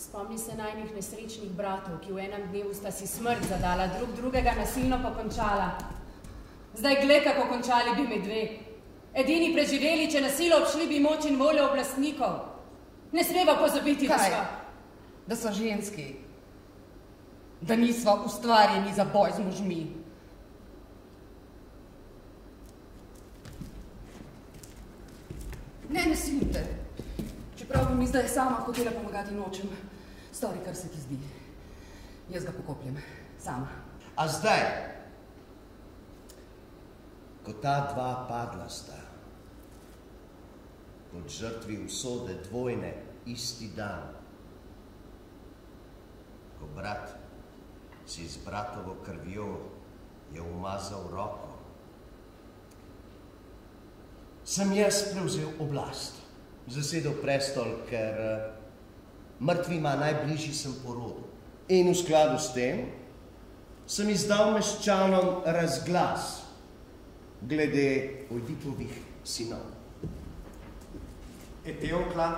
Spomni se najnih nesrečnih bratov, ki v enem dnevu sta si smrt zadala, drug drugega nasilno pokončala. Zdaj gled, kako končali bi med dve. Edini preživeli, če nasilo obšli bi moč in voljo oblastnikov. Ne smeva pozabiti, da Kaj? sva. Da so ženski. Da nisva ustvarjeni za boj z možmi. Ne, ne silite. Čeprav bi mi zdaj sama hotela pomagati nočem. Stori, kar se ti zdi. Jaz ga pokopljem. Sama. A zdaj, ko ta dva padla sta, kot žrtvi usode dvojne isti dan, ko brat si z bratovo krvjo je umazal roko, sem jaz prevzel oblast, zasedel prestol, ker eh, mrtvima najbližji sem porodu. In v skladu s tem sem izdal meščanom razglas glede Ojdipovih sinov. Eteokla,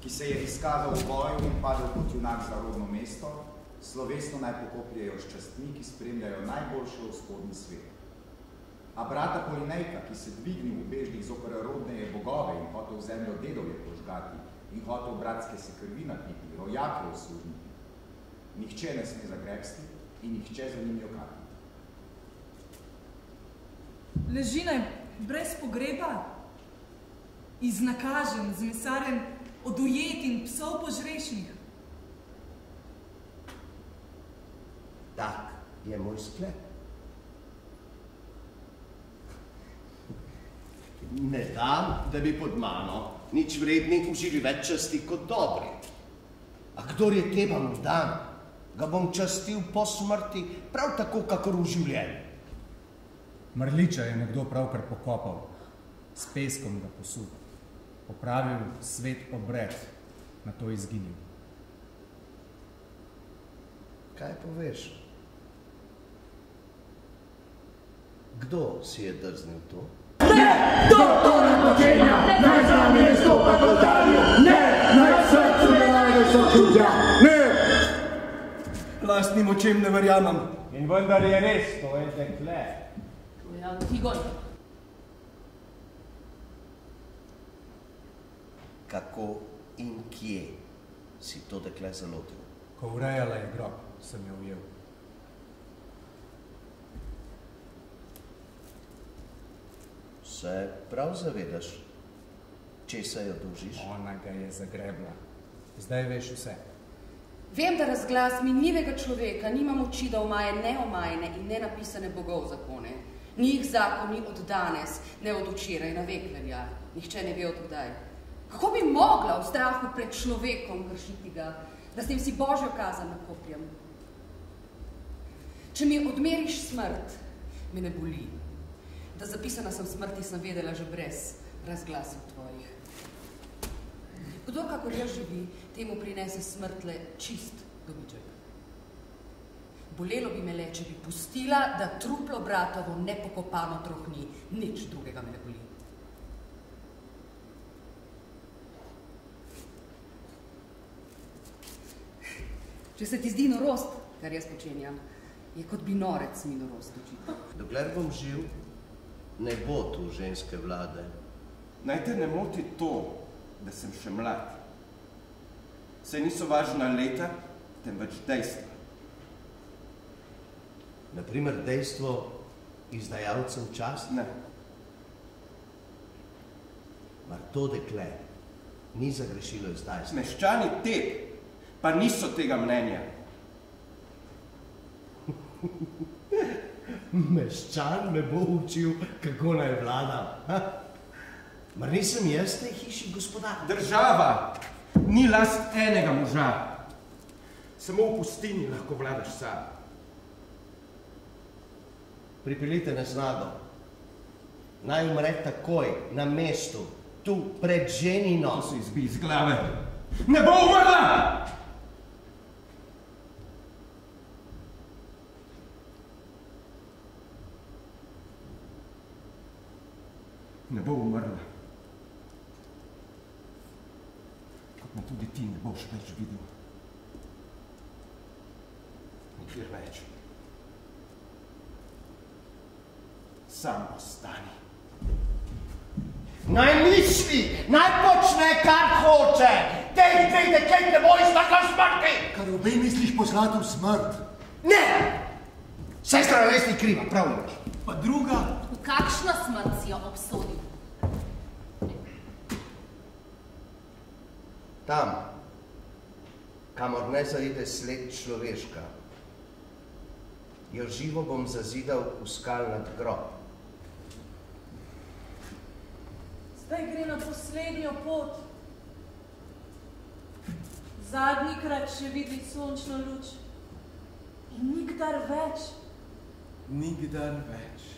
ki se je izkazal v boju in padel kot junak za rodno mesto, slovesno naj pokopljajo s častmi, ki spremljajo najboljše v vzhodni svet. A brata Polinejka, ki se dvignil v bežnih zoper rodneje bogove in hotel zemljo dedovje požgati in hotel bratske se krvi napiti, rojake oslužniti, nihče ne sme zagrebsti in nihče za njim jokati. Leži naj brez pogreba, iznakažen z mesarjem od ujet in psov požrešnih. Tak je moj sklep. Ne dam, da bi pod mano nič vredni užili več časti kot dobri. A kdor je teba mu dan, ga bom častil po smrti prav tako, kakor v življenju. Mrliča je nekdo pravkar pokopal, s peskom ga posul, opravil svet obred, na to izginil. Kaj poveš? Kdo si je drznil to? Ne počenja, naj za me stopa kot dalje. Ne, naj v srcu ne najde sočutja. Ne! Lastnim očem ne verjamem. In vendar je res, to je dekle. To je Antigon. Kako in kje si to dekle zalotil? Ko urejala je grob, sem jo ujel. Se prav zavedaš, česa jo dolžiš? Ona ga je zagrebla. Zdaj veš vse. Vem, da razglas minljivega človeka nima moči, da omaje neomajne in nenapisane bogov zakone. Njih zakoni od danes, ne od včeraj, na vek velja. Nihče ne ve od kdaj. Kako bi mogla v strahu pred človekom kršiti ga, da s tem si Božjo kazen nakopljem? Če mi odmeriš smrt, me ne boli. Da zapisana sem smrti, sem vedela že brez razglasov tvojih. Kdor kakor jaz živi, temu prinese smrt le čist dobiček. Bolelo bi me le, če bi pustila, da truplo bratovo nepokopano trohni, nič drugega me ne boli. Če se ti zdi norost, kar jaz počenjam, je kot bi norec mi norost očitno. Dokler bom živ, ne bo tu ženske vlade. Naj te ne moti to, da sem še mlad. Saj niso važna leta, temveč dejstva. Naprimer dejstvo izdajalcem čast? Ne. Mar to dekle ni zagrešilo izdajstva? Meščani te pa niso tega mnenja. Meščan me bo učil, kako naj vladam. ha? Mar nisem jaz tej hiši gospodar? Država ni last enega moža. Samo v pustini lahko vladaš sam. Pripeljite nesnago. Naj umre takoj, na mestu, tu, pred ženino. To se izbi iz glave. Ne bo umrla! Ne bo umrla. Kot me tudi ti ne boš več videl. nikjer več. Sam ostani. Naj misli, naj počne, kar hoče. Tej dveh deklet ne bo iztakal smrti. Kar obe misliš poslati v smrt. Ne! Sestra res ni kriva, prav imaš. Pa druga, V kakšno smrt si jo obsodil? Tam, kamor ne zaide sled človeška, jo živo bom zazidal v skalnat grob. Zdaj gre na poslednjo pot. Zadnjikrat še vidi sončno luč. In nikdar več. Nikdar več.